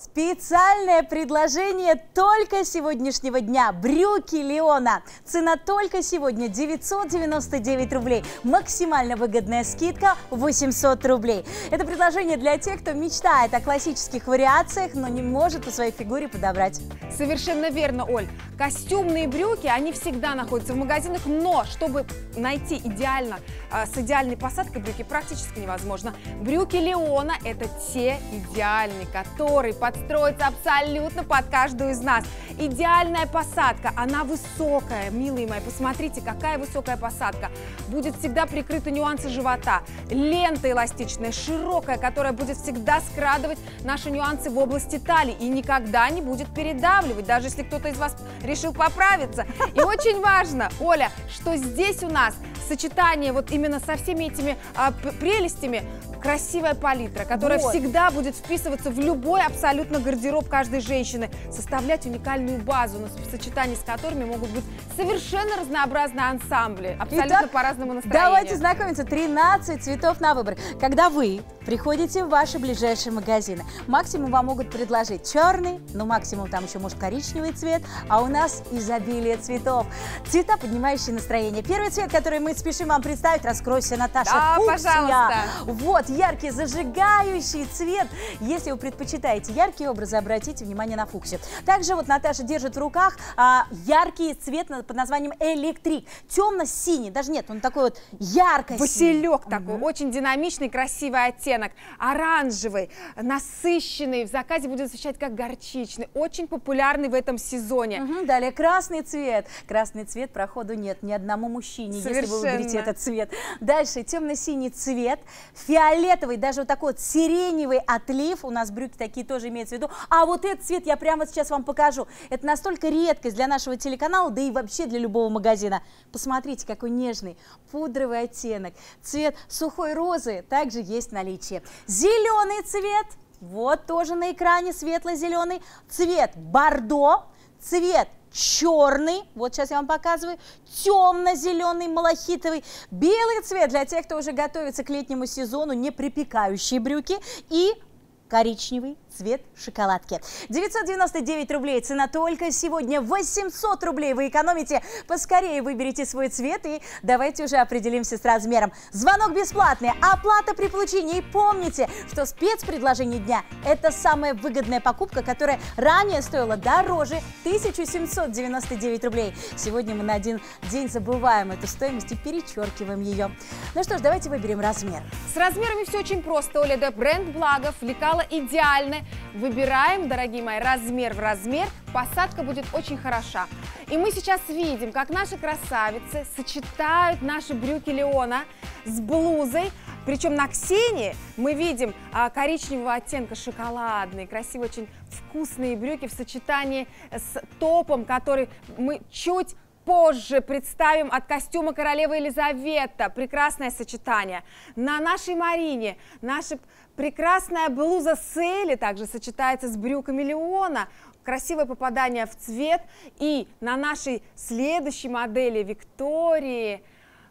Специальное предложение только сегодняшнего дня. Брюки Леона. Цена только сегодня 999 рублей. Максимально выгодная скидка 800 рублей. Это предложение для тех, кто мечтает о классических вариациях, но не может по своей фигуре подобрать. Совершенно верно, Оль. Костюмные брюки, они всегда находятся в магазинах, но чтобы найти идеально, э, с идеальной посадкой брюки практически невозможно. Брюки Леона – это те идеальные, которые подстроятся абсолютно под каждую из нас. Идеальная посадка, она высокая, милые мои, посмотрите, какая высокая посадка. Будет всегда прикрыты нюансы живота, лента эластичная, широкая, которая будет всегда скрадывать наши нюансы в области талии и никогда не будет передавливать, даже если кто-то из вас решил поправиться. И очень важно, Оля, что здесь у нас сочетание вот именно со всеми этими а, прелестями красивая палитра, которая вот. всегда будет вписываться в любой абсолютно гардероб каждой женщины, составлять уникальную базу, в сочетании с которыми могут быть совершенно разнообразные ансамбли, абсолютно по-разному настроению. Давайте знакомиться. 13 цветов на выбор. Когда вы приходите в ваши ближайшие магазины, максимум вам могут предложить черный, ну максимум там еще может коричневый цвет, а у нас изобилие цветов. Цвета, поднимающие настроение. Первый цвет, который мы спешим вам представить, раскройся, Наташа. Да, Фуксия. пожалуйста. Вот, яркий, зажигающий цвет. Если вы предпочитаете яркие образы, обратите внимание на фуксию. Также вот Наташа держит в руках а, яркий цвет под названием электрик. Темно-синий, даже нет, он такой вот ярко-синий. Василек такой, угу. очень динамичный, красивый оттенок. Оранжевый, насыщенный, в заказе будет звучать как горчичный. Очень популярный в этом сезоне. Угу, далее красный цвет. Красный цвет проходу нет ни одному мужчине, Совершенно. если вы выберете этот цвет. Дальше темно-синий цвет, фиолетовый фиолетовый, даже вот такой вот сиреневый отлив, у нас брюки такие тоже имеются в виду, а вот этот цвет я прямо сейчас вам покажу. Это настолько редкость для нашего телеканала, да и вообще для любого магазина. Посмотрите, какой нежный пудровый оттенок. Цвет сухой розы также есть в наличии. Зеленый цвет, вот тоже на экране светло-зеленый. Цвет бордо, цвет черный, вот сейчас я вам показываю, темно-зеленый, малахитовый, белый цвет для тех, кто уже готовится к летнему сезону, не припекающие брюки. И коричневый цвет шоколадки. 999 рублей цена только сегодня. 800 рублей вы экономите. Поскорее выберите свой цвет и давайте уже определимся с размером. Звонок бесплатный, оплата при получении. И помните, что спецпредложение дня – это самая выгодная покупка, которая ранее стоила дороже 1799 рублей. Сегодня мы на один день забываем эту стоимость и перечеркиваем ее. Ну что ж, давайте выберем размер. С размерами все очень просто, Оля. Бренд Благов, лекала идеальное. Выбираем, дорогие мои, размер в размер, посадка будет очень хороша. И мы сейчас видим, как наши красавицы сочетают наши брюки Леона с блузой. Причем на Ксении мы видим а, коричневого оттенка шоколадные, красивые, очень вкусные брюки в сочетании с топом, который мы чуть позже представим от костюма королевы Елизавета. Прекрасное сочетание. На нашей Марине наша прекрасная блуза Сели также сочетается с брюками Леона. Красивое попадание в цвет. И на нашей следующей модели Виктории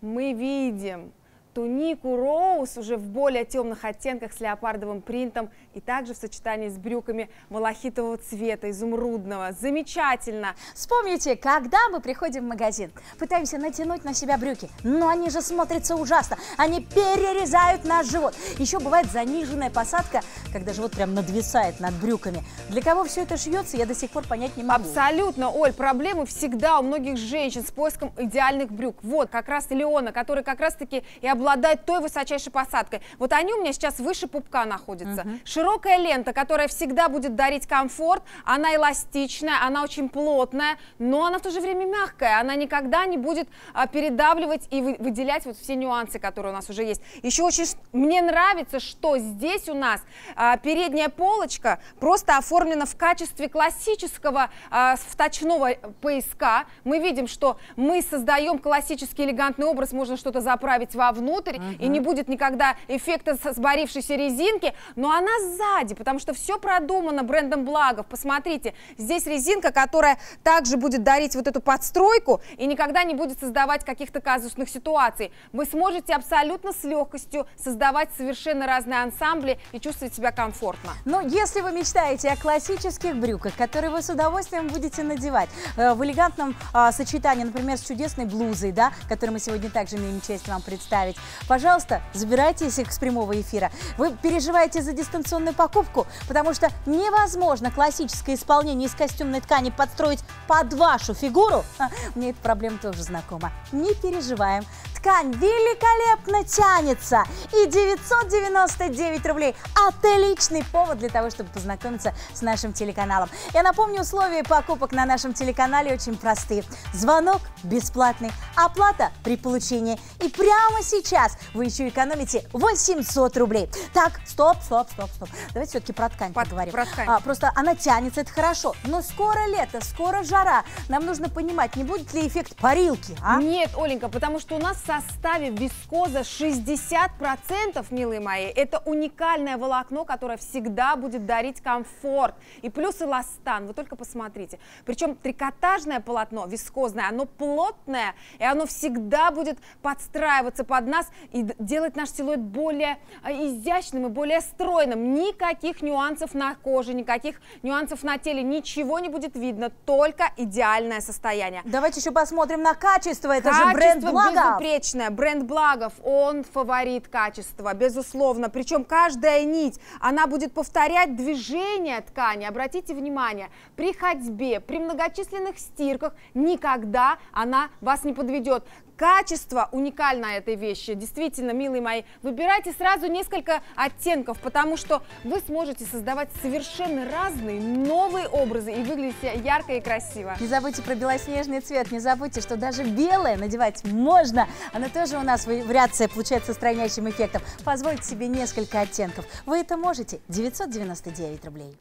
мы видим тунику Роуз уже в более темных оттенках с леопардовым принтом и также в сочетании с брюками малахитового цвета, изумрудного. Замечательно! Вспомните, когда мы приходим в магазин, пытаемся натянуть на себя брюки, но они же смотрятся ужасно, они перерезают наш живот. Еще бывает заниженная посадка, когда живот прям надвисает над брюками. Для кого все это шьется, я до сих пор понять не могу. Абсолютно, Оль, проблемы всегда у многих женщин с поиском идеальных брюк. Вот, как раз Леона, который как раз-таки и обладает той высочайшей посадкой. Вот они у меня сейчас выше пупка находятся. Угу. Широкая лента, которая всегда будет дарить комфорт, она эластичная, она очень плотная, но она в то же время мягкая, она никогда не будет а, передавливать и вы, выделять вот все нюансы, которые у нас уже есть. Еще очень мне нравится, что здесь у нас а, передняя полочка просто оформлена в качестве классического а, вточного пояска. Мы видим, что мы создаем классический элегантный образ, можно что-то заправить вовнутрь, вовнутрь, угу. и не будет никогда эффекта сборившейся резинки, но она сзади, потому что все продумано брендом Благов. Посмотрите, здесь резинка, которая также будет дарить вот эту подстройку и никогда не будет создавать каких-то казусных ситуаций. Вы сможете абсолютно с легкостью создавать совершенно разные ансамбли и чувствовать себя комфортно. Но если вы мечтаете о классических брюках, которые вы с удовольствием будете надевать э, в элегантном э, сочетании, например, с чудесной блузой, да, которую мы сегодня также имеем честь вам представить, пожалуйста, забирайтесь их с прямого эфира. Вы переживаете за дистанционную покупку, потому что невозможно классическое исполнение из костюмной ткани подстроить под вашу фигуру. Мне эта проблема тоже знакома. Не переживаем. Ткань великолепно тянется. И 999 рублей – отличный повод для того, чтобы познакомиться с нашим телеканалом. Я напомню, условия покупок на нашем телеканале очень простые. Звонок бесплатный, оплата при получении. И прямо сейчас вы еще экономите 800 рублей. Так, стоп, стоп, стоп, стоп. Давайте все-таки про ткань Под, поговорим. Про ткань. А, просто она тянется, это хорошо. Но скоро лето, скоро жара. Нам нужно понимать, не будет ли эффект парилки, а? Нет, Оленька, потому что у нас составе вискоза 60%, милые мои. Это уникальное волокно, которое всегда будет дарить комфорт. И плюс эластан, вы только посмотрите. Причем трикотажное полотно, вискозное, оно плотное, и оно всегда будет подстраиваться под нас и делать наш силуэт более а, изящным и более стройным. Никаких нюансов на коже, никаких нюансов на теле, ничего не будет видно, только идеальное состояние. Давайте еще посмотрим на качество, это качество же бренд Благов безупречная. Бренд Благов, он фаворит качества, безусловно. Причем каждая нить, она будет повторять движение ткани. Обратите внимание, при ходьбе, при многочисленных стирках никогда она вас не подведет. Качество уникально этой вещи. Действительно, милые мои, выбирайте сразу несколько оттенков, потому что вы сможете создавать совершенно разные новые образы и выглядите ярко и красиво. Не забудьте про белоснежный цвет, не забудьте, что даже белое надевать можно. Оно тоже у нас вариация получается с тройнящим эффектом. Позвольте себе несколько оттенков. Вы это можете. 999 рублей.